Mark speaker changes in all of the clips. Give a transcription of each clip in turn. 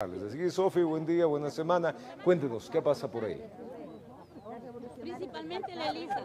Speaker 1: Así que, Sofi, buen día, buena semana. Cuéntenos, ¿qué pasa por ahí?
Speaker 2: Principalmente la Elisa.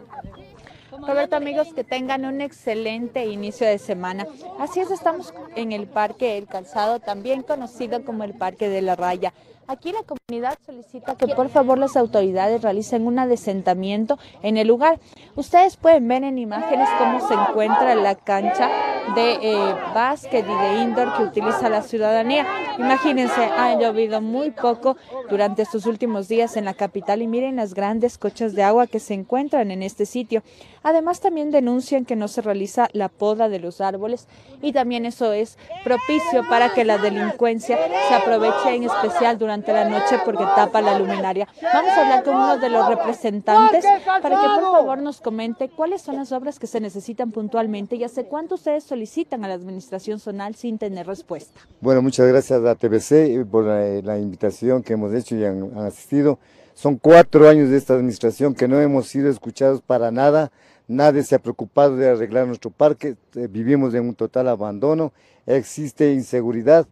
Speaker 3: Roberto, amigos, que tengan un excelente inicio de semana. Así es, estamos en el Parque El Calzado, también conocido como el Parque de la Raya. Aquí la comunidad solicita que por favor las autoridades realicen un adesentamiento en el lugar. Ustedes pueden ver en imágenes cómo se encuentra la cancha de eh, básquet y de indoor que utiliza la ciudadanía. Imagínense, ha llovido muy poco durante estos últimos días en la capital y miren las grandes cochas de agua que se encuentran en este sitio. Además también denuncian que no se realiza la poda de los árboles y también eso es propicio para que la delincuencia se aproveche en especial durante la noche porque tapa la luminaria. Vamos a hablar con uno de los representantes para que por favor nos comente cuáles son las obras que se necesitan puntualmente y hace cuánto ustedes solicitan a la administración zonal sin tener respuesta.
Speaker 4: Bueno, muchas gracias a TBC por la, la invitación que hemos hecho y han, han asistido. Son cuatro años de esta administración que no hemos sido escuchados para nada. Nadie se ha preocupado de arreglar nuestro parque. Eh, vivimos en un total abandono. Existe inseguridad.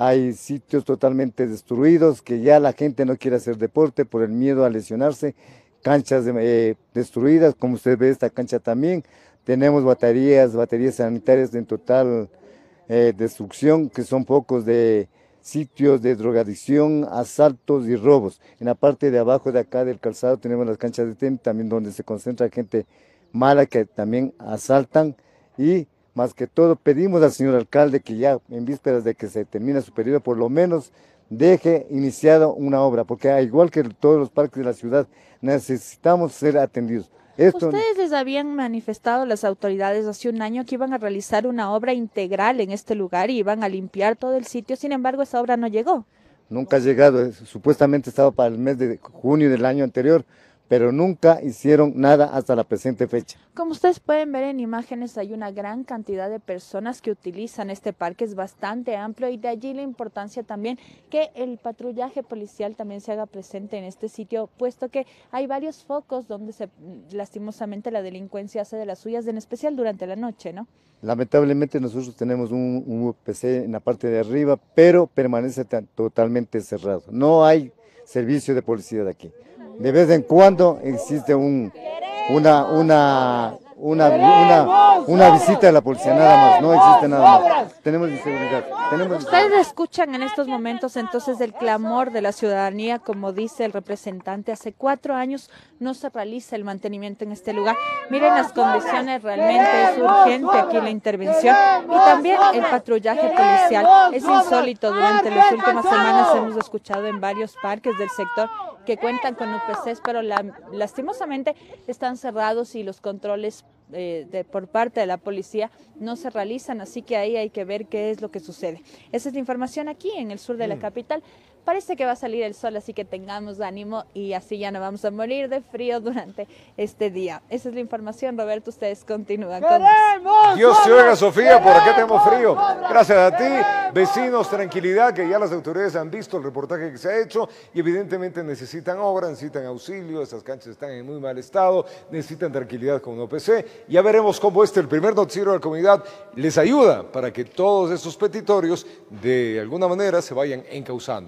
Speaker 4: Hay sitios totalmente destruidos que ya la gente no quiere hacer deporte por el miedo a lesionarse. Canchas eh, destruidas, como usted ve esta cancha también. Tenemos baterías, baterías sanitarias en total eh, destrucción, que son pocos de sitios de drogadicción, asaltos y robos. En la parte de abajo de acá del calzado tenemos las canchas de tenis, también donde se concentra gente mala que también asaltan y más que todo pedimos al señor alcalde que ya en vísperas de que se termine su periodo por lo menos deje iniciada una obra, porque al igual que todos los parques de la ciudad necesitamos ser atendidos.
Speaker 3: Esto... Ustedes les habían manifestado las autoridades hace un año que iban a realizar una obra integral en este lugar y iban a limpiar todo el sitio, sin embargo esa obra no llegó.
Speaker 4: Nunca ha llegado, supuestamente estaba para el mes de junio del año anterior, pero nunca hicieron nada hasta la presente fecha.
Speaker 3: Como ustedes pueden ver en imágenes, hay una gran cantidad de personas que utilizan este parque, es bastante amplio y de allí la importancia también que el patrullaje policial también se haga presente en este sitio, puesto que hay varios focos donde se lastimosamente la delincuencia hace de las suyas, en especial durante la noche, ¿no?
Speaker 4: Lamentablemente nosotros tenemos un, un UPC en la parte de arriba, pero permanece totalmente cerrado. No hay servicio de policía de aquí de vez en cuando existe un, una, una, una, una, visita de la policía, nada más, no existe nada más. Tenemos inseguridad. Tenemos
Speaker 3: Ustedes escuchan en estos momentos entonces el clamor de la ciudadanía, como dice el representante, hace cuatro años no se realiza el mantenimiento en este lugar. Miren las condiciones, realmente es urgente aquí la intervención y también el patrullaje policial. Es insólito, durante las últimas semanas hemos escuchado en varios parques del sector que cuentan con UPCs, pero la, lastimosamente están cerrados y los controles eh, de, por parte de la policía no se realizan, así que ahí hay que ver qué es lo que sucede. Esa es la información aquí en el sur de la mm. capital. Parece que va a salir el sol, así que tengamos ánimo y así ya no vamos a morir de frío durante este día. Esa es la información, Roberto. Ustedes continúan con más.
Speaker 1: Dios te oiga, Sofía, por acá tenemos frío. Gracias a ti, vecinos, tranquilidad, que ya las autoridades han visto el reportaje que se ha hecho y evidentemente necesitan obra, necesitan auxilio, estas canchas están en muy mal estado, necesitan tranquilidad con OPC. Ya veremos cómo este, el primer noticiero de la comunidad, les ayuda para que todos estos petitorios de alguna manera se vayan encauzando.